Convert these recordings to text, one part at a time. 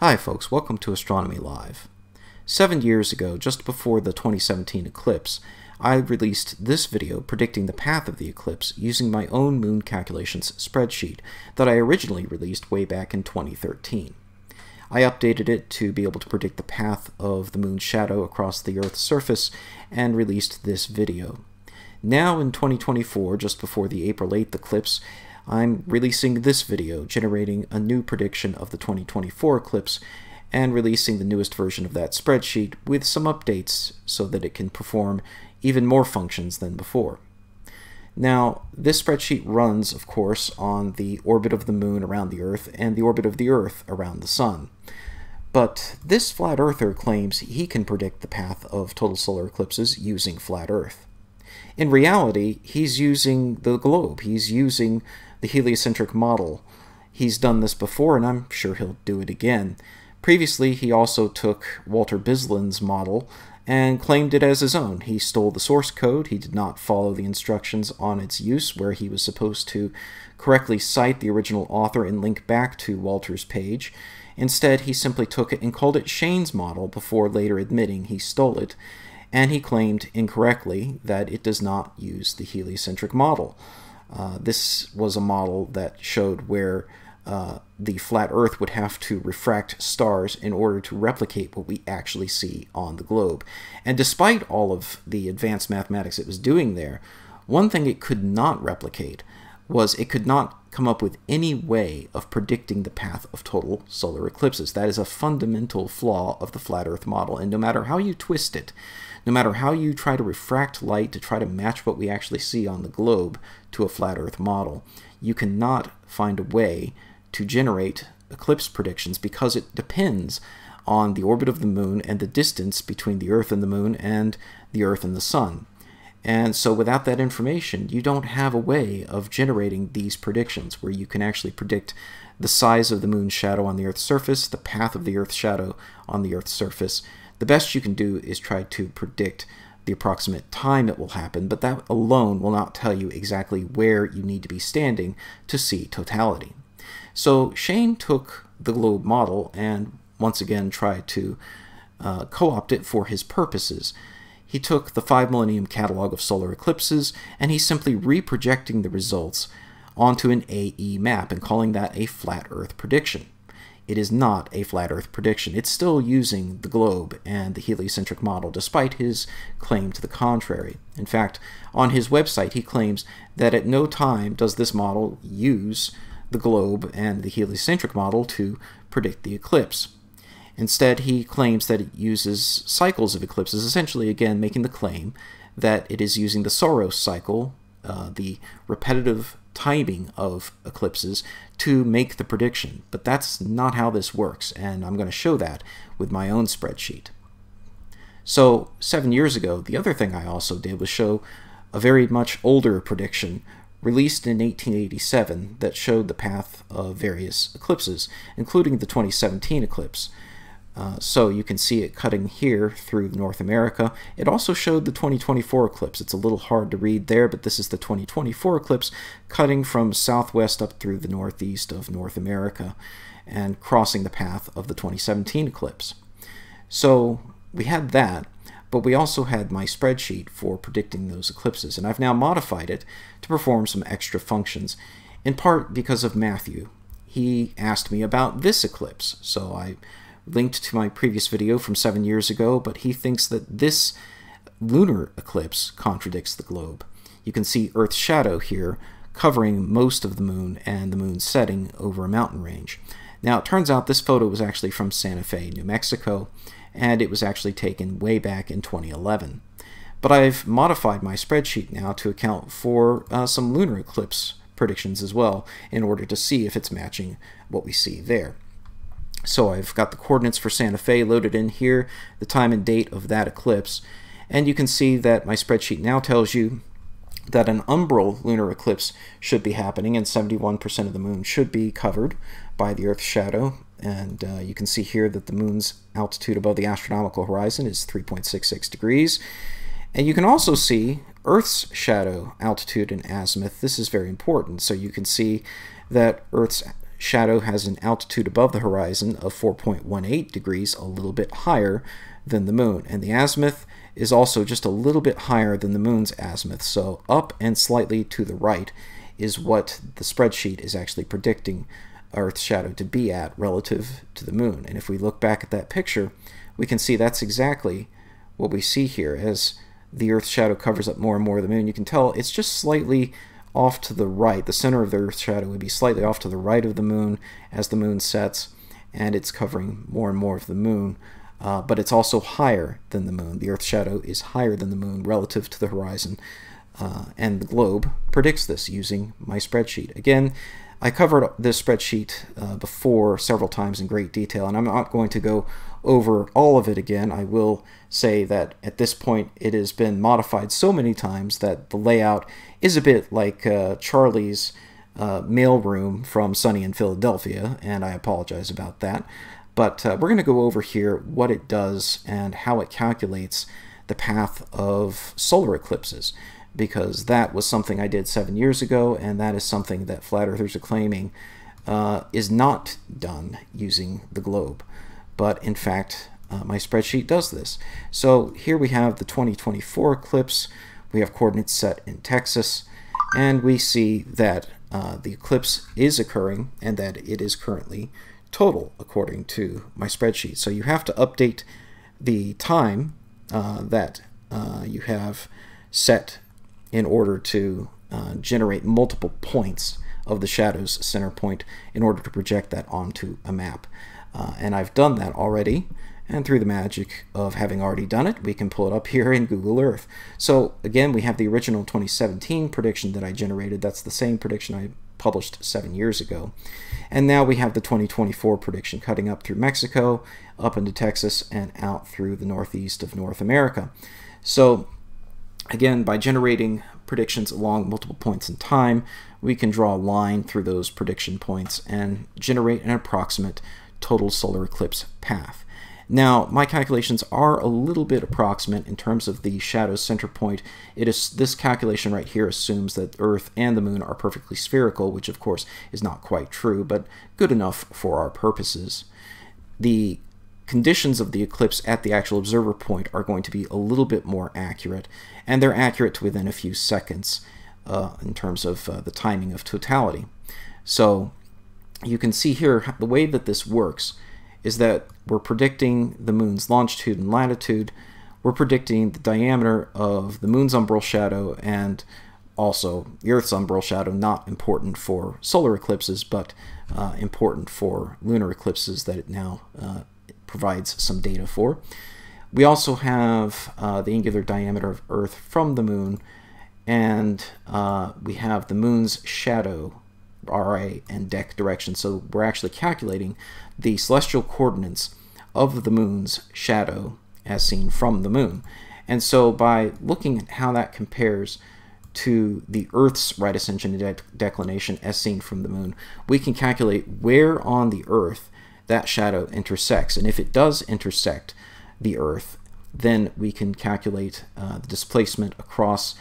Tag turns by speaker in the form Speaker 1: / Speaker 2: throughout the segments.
Speaker 1: Hi folks, welcome to Astronomy Live. Seven years ago, just before the 2017 eclipse, I released this video predicting the path of the eclipse using my own moon calculations spreadsheet that I originally released way back in 2013. I updated it to be able to predict the path of the moon's shadow across the Earth's surface and released this video. Now in 2024, just before the April 8th eclipse, I'm releasing this video, generating a new prediction of the 2024 eclipse, and releasing the newest version of that spreadsheet with some updates so that it can perform even more functions than before. Now, this spreadsheet runs, of course, on the orbit of the moon around the Earth and the orbit of the Earth around the Sun. But this flat earther claims he can predict the path of total solar eclipses using flat Earth. In reality, he's using the globe. He's using the heliocentric model. He's done this before, and I'm sure he'll do it again. Previously, he also took Walter Bislin's model and claimed it as his own. He stole the source code, he did not follow the instructions on its use, where he was supposed to correctly cite the original author and link back to Walter's page. Instead, he simply took it and called it Shane's model before later admitting he stole it, and he claimed incorrectly that it does not use the heliocentric model. Uh, this was a model that showed where uh, the flat Earth would have to refract stars in order to replicate what we actually see on the globe. And despite all of the advanced mathematics it was doing there, one thing it could not replicate was it could not come up with any way of predicting the path of total solar eclipses. That is a fundamental flaw of the flat Earth model, and no matter how you twist it, no matter how you try to refract light to try to match what we actually see on the globe to a flat Earth model, you cannot find a way to generate eclipse predictions because it depends on the orbit of the moon and the distance between the Earth and the moon and the Earth and the Sun. And so without that information, you don't have a way of generating these predictions where you can actually predict the size of the moon's shadow on the Earth's surface, the path of the Earth's shadow on the Earth's surface, the best you can do is try to predict the approximate time it will happen, but that alone will not tell you exactly where you need to be standing to see totality. So Shane took the globe model and once again tried to uh, co-opt it for his purposes. He took the 5 Millennium Catalog of Solar Eclipses and he's simply reprojecting the results onto an AE map and calling that a flat Earth prediction it is not a flat Earth prediction. It's still using the globe and the heliocentric model, despite his claim to the contrary. In fact, on his website, he claims that at no time does this model use the globe and the heliocentric model to predict the eclipse. Instead, he claims that it uses cycles of eclipses, essentially, again, making the claim that it is using the Saros cycle, uh, the repetitive timing of eclipses to make the prediction. But that's not how this works, and I'm going to show that with my own spreadsheet. So seven years ago, the other thing I also did was show a very much older prediction released in 1887 that showed the path of various eclipses, including the 2017 eclipse. Uh, so you can see it cutting here through North America. It also showed the 2024 eclipse. It's a little hard to read there, but this is the 2024 eclipse cutting from southwest up through the northeast of North America and crossing the path of the 2017 eclipse. So we had that, but we also had my spreadsheet for predicting those eclipses, and I've now modified it to perform some extra functions, in part because of Matthew. He asked me about this eclipse, so I linked to my previous video from seven years ago, but he thinks that this lunar eclipse contradicts the globe. You can see Earth's shadow here covering most of the moon and the moon setting over a mountain range. Now, it turns out this photo was actually from Santa Fe, New Mexico, and it was actually taken way back in 2011. But I've modified my spreadsheet now to account for uh, some lunar eclipse predictions as well in order to see if it's matching what we see there. So I've got the coordinates for Santa Fe loaded in here, the time and date of that eclipse, and you can see that my spreadsheet now tells you that an umbral lunar eclipse should be happening and 71% of the moon should be covered by the Earth's shadow. And uh, you can see here that the moon's altitude above the astronomical horizon is 3.66 degrees. And you can also see Earth's shadow altitude and azimuth. This is very important. So you can see that Earth's shadow has an altitude above the horizon of 4.18 degrees, a little bit higher than the moon. And the azimuth is also just a little bit higher than the moon's azimuth. So up and slightly to the right is what the spreadsheet is actually predicting Earth's shadow to be at relative to the moon. And if we look back at that picture, we can see that's exactly what we see here as the Earth's shadow covers up more and more of the moon. You can tell it's just slightly off to the right. The center of the Earth's shadow would be slightly off to the right of the moon as the moon sets, and it's covering more and more of the moon. Uh, but it's also higher than the moon. The Earth's shadow is higher than the moon relative to the horizon, uh, and the globe predicts this using my spreadsheet. Again, I covered this spreadsheet uh, before several times in great detail, and I'm not going to go over all of it again. I will say that at this point it has been modified so many times that the layout is a bit like uh, Charlie's uh, mailroom from Sunny in Philadelphia, and I apologize about that. But uh, we're going to go over here what it does and how it calculates the path of solar eclipses because that was something I did seven years ago, and that is something that flat earthers are claiming uh, is not done using the globe. But in fact, uh, my spreadsheet does this. So here we have the 2024 eclipse. We have coordinates set in Texas, and we see that uh, the eclipse is occurring and that it is currently total according to my spreadsheet. So you have to update the time uh, that uh, you have set in order to uh, generate multiple points of the shadow's center point in order to project that onto a map. Uh, and I've done that already, and through the magic of having already done it, we can pull it up here in Google Earth. So again, we have the original 2017 prediction that I generated. That's the same prediction I published seven years ago. And now we have the 2024 prediction cutting up through Mexico, up into Texas, and out through the northeast of North America. So Again, by generating predictions along multiple points in time, we can draw a line through those prediction points and generate an approximate total solar eclipse path. Now, my calculations are a little bit approximate in terms of the shadow's center point. It is this calculation right here assumes that Earth and the Moon are perfectly spherical, which of course is not quite true, but good enough for our purposes. The conditions of the eclipse at the actual observer point are going to be a little bit more accurate, and they're accurate to within a few seconds uh, in terms of uh, the timing of totality. So you can see here the way that this works is that we're predicting the moon's longitude and latitude, we're predicting the diameter of the moon's umbral shadow and also the Earth's umbral shadow, not important for solar eclipses, but uh, important for lunar eclipses that it now uh, provides some data for. We also have uh, the angular diameter of Earth from the moon, and uh, we have the moon's shadow, RA, and Dec direction. So we're actually calculating the celestial coordinates of the moon's shadow as seen from the moon. And so by looking at how that compares to the Earth's right ascension and de declination as seen from the moon, we can calculate where on the Earth that shadow intersects. And if it does intersect the Earth, then we can calculate uh, the displacement across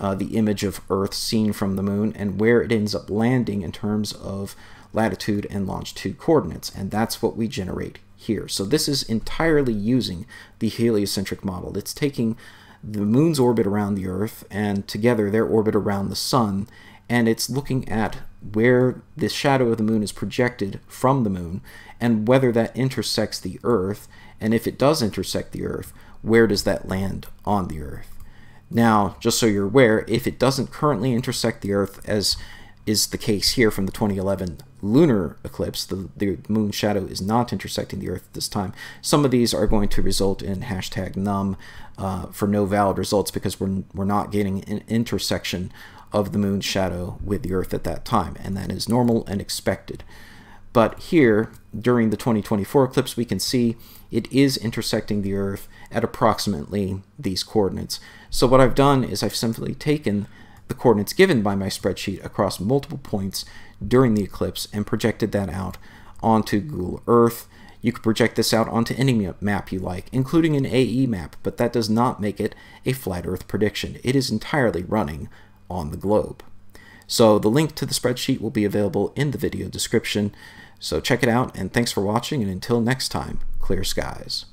Speaker 1: uh, the image of Earth seen from the moon and where it ends up landing in terms of latitude and longitude coordinates. And that's what we generate here. So this is entirely using the heliocentric model. It's taking the moon's orbit around the Earth and together their orbit around the sun, and it's looking at where the shadow of the moon is projected from the moon and whether that intersects the Earth, and if it does intersect the Earth, where does that land on the Earth? Now, just so you're aware, if it doesn't currently intersect the Earth, as is the case here from the 2011 lunar eclipse, the, the moon shadow is not intersecting the Earth at this time. Some of these are going to result in hashtag num uh, for no valid results because we're, we're not getting an intersection of the moon shadow with the Earth at that time, and that is normal and expected. But here, during the 2024 eclipse, we can see it is intersecting the Earth at approximately these coordinates. So what I've done is I've simply taken the coordinates given by my spreadsheet across multiple points during the eclipse and projected that out onto Google Earth. You could project this out onto any map you like, including an AE map, but that does not make it a flat Earth prediction. It is entirely running on the globe. So the link to the spreadsheet will be available in the video description. So check it out, and thanks for watching, and until next time, clear skies.